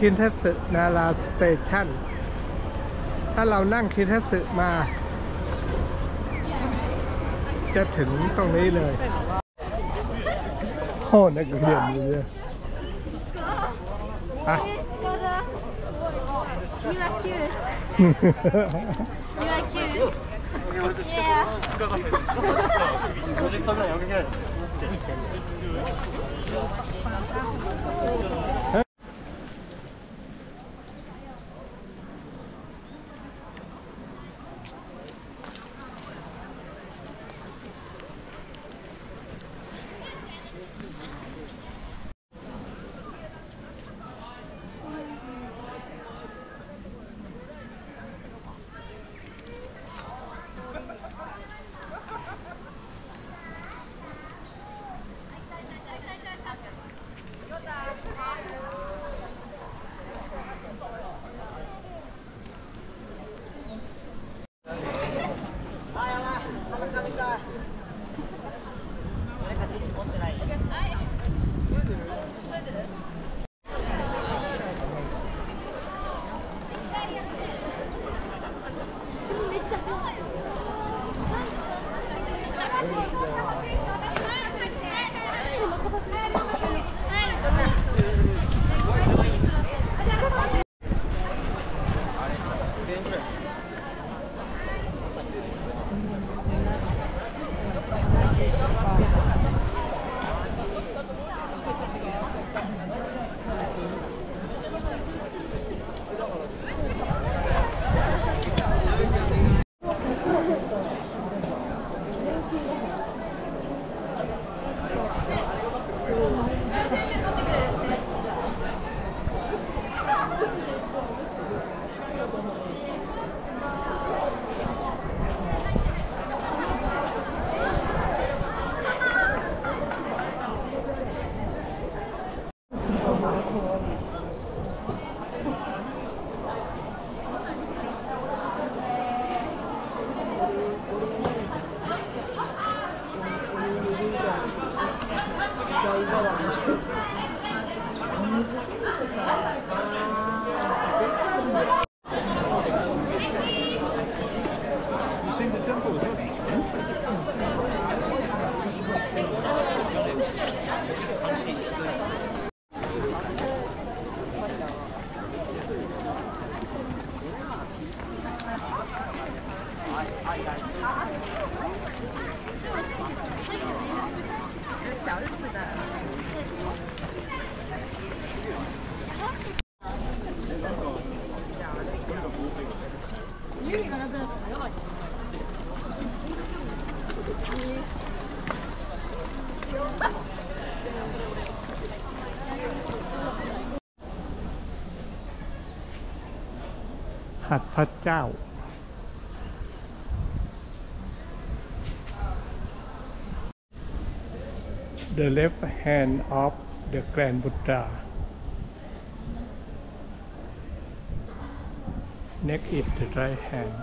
คินทัสึนาราสเตชันถ้าเรานั่งคินทัสึมา จะถึงตรงนี้เลยโอ้นักเรียนอยู่เนี่ยไป You are cute. You are cute. Yeah. 小日子的。 หัดพระเจ้า The left hand of the Grand Buddha Next is the right hand